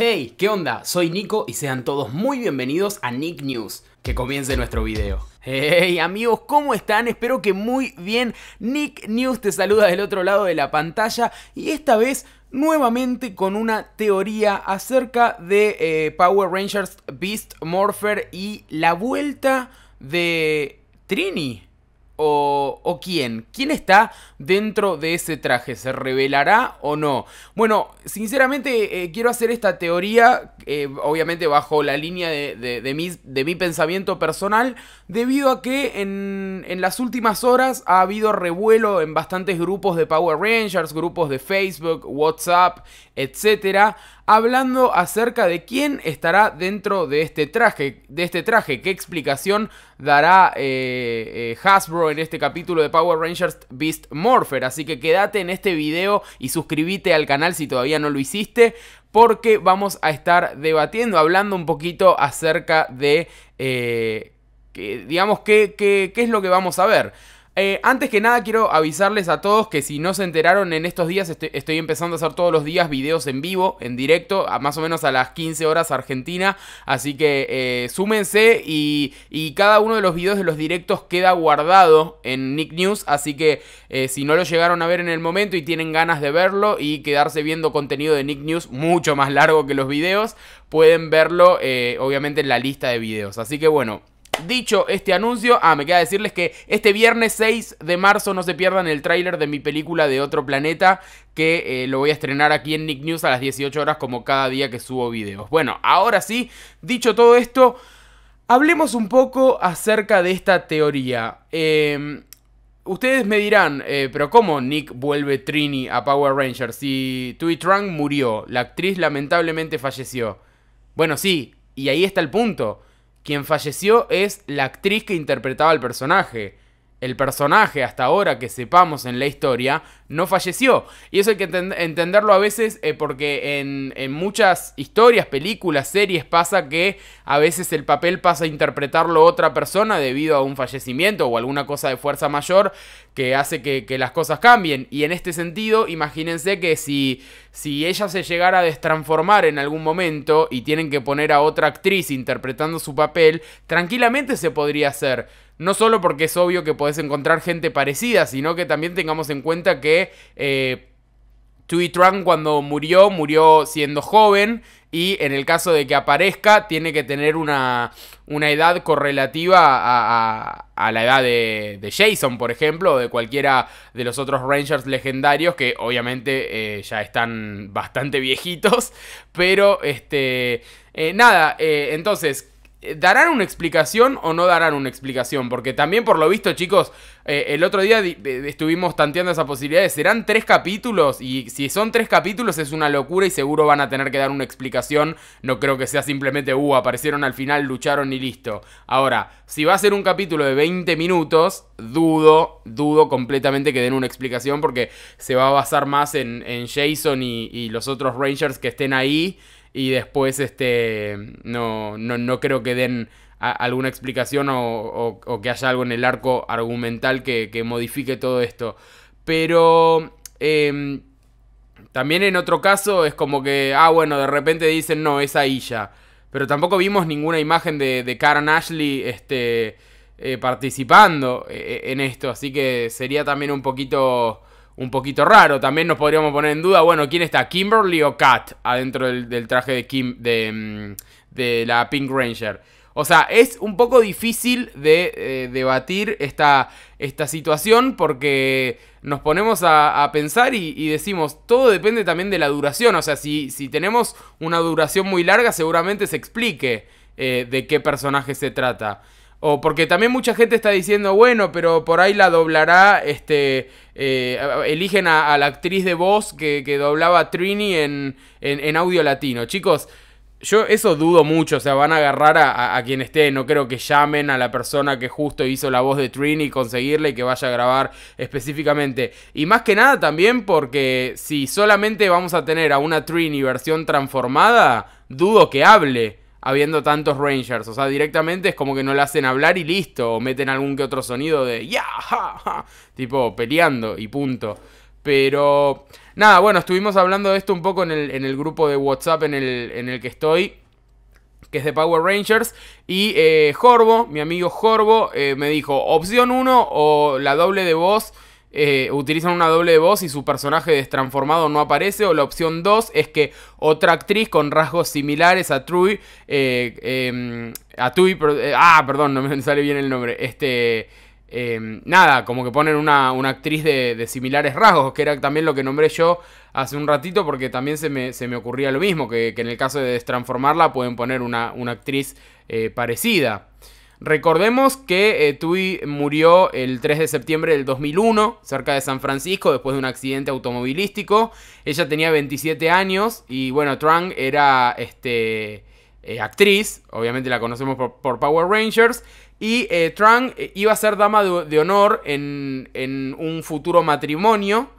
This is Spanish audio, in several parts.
Hey, ¿qué onda? Soy Nico y sean todos muy bienvenidos a Nick News. Que comience nuestro video. Hey amigos, ¿cómo están? Espero que muy bien. Nick News te saluda del otro lado de la pantalla y esta vez nuevamente con una teoría acerca de eh, Power Rangers Beast Morpher y la vuelta de Trini. O, quién? ¿Quién está dentro de ese traje? ¿Se revelará o no? Bueno, sinceramente eh, quiero hacer esta teoría, eh, obviamente bajo la línea de, mi, pensamiento personal, debido a que en, las últimas horas ha habido revuelo en bastantes grupos de Power Rangers, grupos de Facebook, WhatsApp, etcétera, hablando acerca de quién estará dentro de este traje, de este traje, qué explicación dará eh, eh, En este capítulo de Power Rangers Beast Morpher, así que quédate en este video y suscríbete al canal si todavía no lo hiciste, porque vamos a estar debatiendo, hablando un poquito acerca de, eh, digamos, qué, qué es lo que vamos a ver. Eh, antes que nada quiero avisarles a todos que si no se enteraron en estos días estoy, empezando a hacer todos los días videos en vivo, en directo, a más o menos a las 15 horas Argentina. Así que eh, súmense y, cada uno de los videos de los directos queda guardado en Nick News. Así que eh, si no lo llegaron a ver en el momento y tienen ganas de verlo y quedarse viendo contenido de Nick News mucho más largo que los videos, pueden verlo obviamente en la lista de videos. Así que bueno. Dicho este anuncio, ah, me queda decirles que este viernes 6 de marzo no se pierdan el tráiler de mi película de otro planeta, que eh, lo voy a estrenar aquí en Nick News a las 18 horas como cada día que subo videos. Bueno, ahora sí, dicho todo esto, hablemos un poco acerca de esta teoría. Em, ustedes me dirán, eh, pero ¿cómo Nick vuelve Trini a Power Rangers si Tui Trang murió? La actriz lamentablemente falleció. Bueno, sí, y ahí está el punto. Quien falleció es la actriz que interpretaba al personaje el personaje hasta ahora que sepamos en la historia no falleció. Y eso hay que entenderlo a veces eh, porque en, muchas historias, películas, series pasa que a veces el papel pasa a interpretarlo otra persona debido a un fallecimiento o alguna cosa de fuerza mayor que hace que, las cosas cambien. Y en este sentido, imagínense que si, si ella se llegara a destransformar en algún momento y tienen que poner a otra actriz interpretando su papel, tranquilamente se podría hacer. No solo porque es obvio que podés encontrar gente parecida, sino que también tengamos en cuenta que eh, Tui Trang cuando murió, murió siendo joven. Y en el caso de que aparezca, tiene que tener una, una edad correlativa a, la edad de, Jason, por ejemplo, o de cualquiera de los otros Rangers legendarios, que obviamente eh, ya están bastante viejitos. Pero, este, eh, nada, eh, entonces, ¿Darán una explicación o no darán una explicación? Porque también por lo visto, chicos, eh, el otro día estuvimos tanteando esa posibilidad. ¿Serán tres capítulos? Y si son tres capítulos es una locura y seguro van a tener que dar una explicación. No creo que sea simplemente, uh, aparecieron al final, lucharon y listo. Ahora, si va a ser un capítulo de 20 minutos, dudo, dudo completamente que den una explicación porque se va a basar más en, Jason y los otros Rangers que estén ahí y después este no, no, creo que den alguna explicación o, que haya algo en el arco argumental que, modifique todo esto. Pero em, también en otro caso es como que, ah, bueno, de repente dicen, no, es ahí ya. Pero tampoco vimos ninguna imagen de, de Karen Ashley este, eh, participando eh, en esto, así que sería también un poquito un poquito raro. También nos podríamos poner en duda, bueno, ¿quién está? ¿Kimberly o Kat adentro del, traje de, Kim, mm, de, la Pink Ranger? O sea, es un poco difícil de eh, debatir esta, esta, situación porque nos ponemos a, pensar y, decimos, todo depende también de la duración. O sea, si, si tenemos una duración muy larga, seguramente se explique eh, de qué personaje se trata. O porque también mucha gente está diciendo, bueno, pero por ahí la doblará, este, eh, eligen a, la actriz de voz que, doblaba a Trini en, en, audio latino. Chicos, yo eso dudo mucho, o sea, van a agarrar a, quien esté, no creo que llamen a la persona que justo hizo la voz de Trini conseguirle y que vaya a grabar específicamente. Y más que nada también porque si solamente vamos a tener a una Trini versión transformada, dudo que hable habiendo tantos Rangers. O sea, directamente es como que no le hacen hablar y listo. O meten algún que otro sonido de ya, ja, ja, tipo peleando y punto. Pero nada, bueno, estuvimos hablando de esto un poco en el, en el grupo de WhatsApp en el, en el que estoy que es de Power Rangers. Y eh, Jorbo, mi amigo Jorbo, eh, me dijo, opción 1 o la doble de voz. Eh, utilizan una doble de voz y su personaje destransformado no aparece. O la opción 2 es que otra actriz con rasgos similares a Trui. Em, a Tui. ah, perdón, no me sale bien el nombre. Este. Em, nada, como que ponen una, actriz de, similares rasgos, que era también lo que nombré yo hace un ratito, porque también se me, ocurría lo mismo, que, en el caso de destransformarla pueden poner una, actriz eh, parecida. Recordemos que eh, Tui murió el 3 de septiembre del 2001, cerca de San Francisco, después de un accidente automovilístico. Ella tenía 27 años y bueno, Trang era este, eh, actriz, obviamente la conocemos por Power Rangers. Y eh, Trang eh, iba a ser dama de, honor en, un futuro matrimonio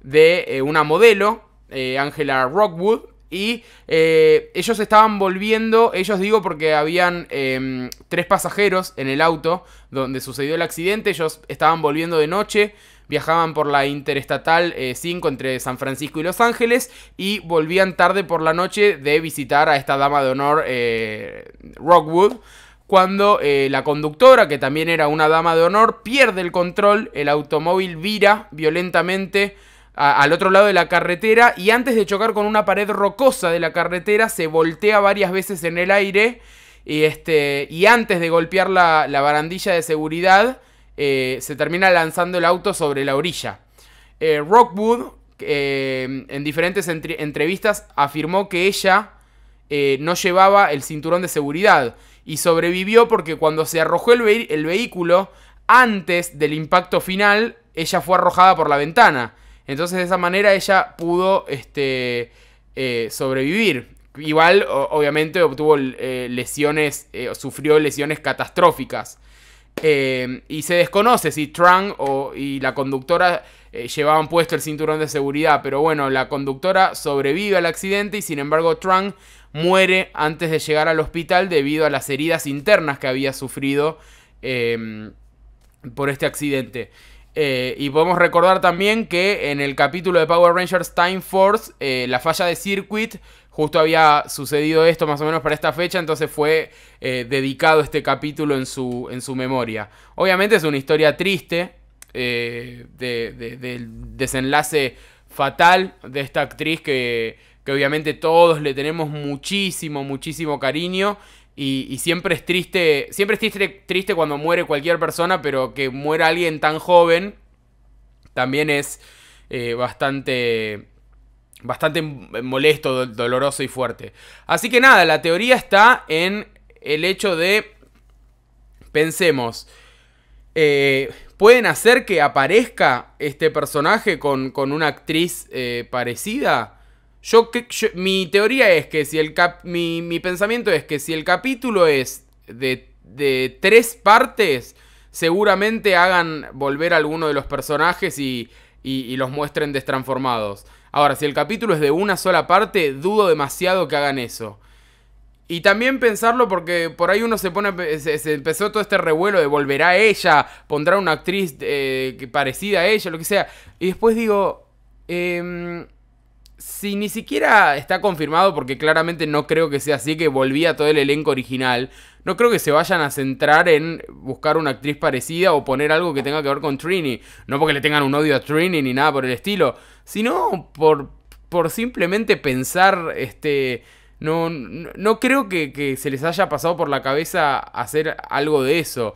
de una modelo, Angela Rockwood. Y ellos estaban volviendo, ellos digo porque habían em, tres pasajeros en el auto donde sucedió el accidente, ellos estaban volviendo de noche, viajaban por la Interestatal 5 entre San Francisco y Los Ángeles y volvían tarde por la noche de visitar a esta dama de honor Rockwood cuando eh, la conductora, que también era una dama de honor, pierde el control, el automóvil vira violentamente al otro lado de la carretera y antes de chocar con una pared rocosa de la carretera se voltea varias veces en el aire y, este, y antes de golpear la, barandilla de seguridad eh, se termina lanzando el auto sobre la orilla. Eh, Rockwood en diferentes entrevistas afirmó que ella no llevaba el cinturón de seguridad y sobrevivió porque cuando se arrojó el, vehículo, antes del impacto final, ella fue arrojada por la ventana. Entonces de esa manera ella pudo este, eh, sobrevivir. Igual, obviamente, obtuvo eh, lesiones, eh, sufrió lesiones catastróficas. y se desconoce si Trang o, y la conductora llevaban puesto el cinturón de seguridad. Pero bueno, la conductora sobrevive al accidente y sin embargo Trang muere antes de llegar al hospital debido a las heridas internas que había sufrido por este accidente. Eh, y podemos recordar también que en el capítulo de Power Rangers Time Force, eh, la falla de Circuit, justo había sucedido esto más o menos para esta fecha, entonces fue eh, dedicado este capítulo en su, en su memoria. Obviamente es una historia triste del desenlace fatal de esta actriz que que obviamente todos le tenemos muchísimo, muchísimo cariño. Y, siempre es triste, siempre es triste, triste cuando muere cualquier persona, pero que muera alguien tan joven también es eh, bastante, bastante molesto, doloroso y fuerte. Así que nada, la teoría está en el hecho de, pensemos, eh, pueden hacer que aparezca este personaje con, una actriz eh, parecida. Yo, mi teoría es que si el cap, mi, pensamiento es que si el capítulo es de, de, tres partes, seguramente hagan volver a alguno de los personajes y, y, los muestren destransformados. Ahora, si el capítulo es de una sola parte, dudo demasiado que hagan eso. Y también pensarlo porque por ahí uno se pone. Se, empezó todo este revuelo de volverá ella, pondrá una actriz eh, parecida a ella, lo que sea. Y después digo. Eh, si ni siquiera está confirmado, porque claramente no creo que sea así, que volvía todo el elenco original, no creo que se vayan a centrar en buscar una actriz parecida o poner algo que tenga que ver con Trini. No porque le tengan un odio a Trini ni nada por el estilo, sino por, por simplemente pensar, este... No, no, creo que, que se les haya pasado por la cabeza hacer algo de eso.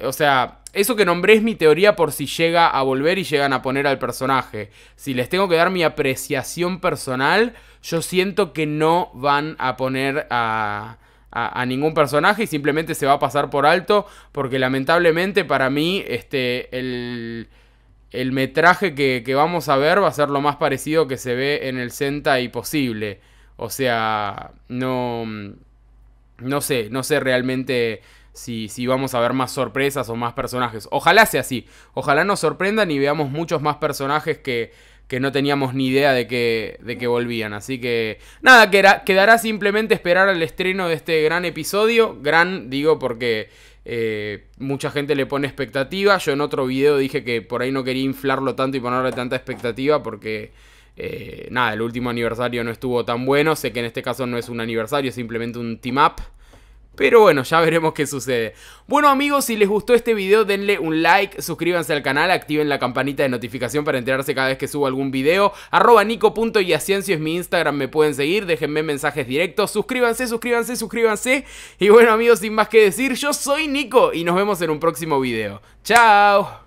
O sea, eso que nombré es mi teoría por si llega a volver y llegan a poner al personaje. Si les tengo que dar mi apreciación personal, yo siento que no van a poner a, a, ningún personaje y simplemente se va a pasar por alto porque lamentablemente para mí este, el, el metraje que, que, vamos a ver va a ser lo más parecido que se ve en el Sentai posible. O sea, no... No sé, no sé realmente si, si vamos a ver más sorpresas o más personajes. Ojalá sea así. Ojalá nos sorprendan y veamos muchos más personajes que, que no teníamos ni idea de que, de que volvían. Así que nada, quedará, quedará simplemente esperar al estreno de este gran episodio. Gran, digo, porque Eh, mucha gente le pone expectativa. Yo en otro video dije que por ahí no quería inflarlo tanto y ponerle tanta expectativa porque... Eh, nada, el último aniversario no estuvo tan bueno. Sé que en este caso no es un aniversario, es simplemente un team up. Pero bueno, ya veremos qué sucede. Bueno amigos, si les gustó este video denle un like, suscríbanse al canal, activen la campanita de notificación para enterarse cada vez que subo algún video. Arroba nico.yasciencio es mi Instagram, me pueden seguir, déjenme mensajes directos, suscríbanse, suscríbanse, suscríbanse. Y bueno amigos, sin más que decir, yo soy Nico y nos vemos en un próximo video. ¡Chao!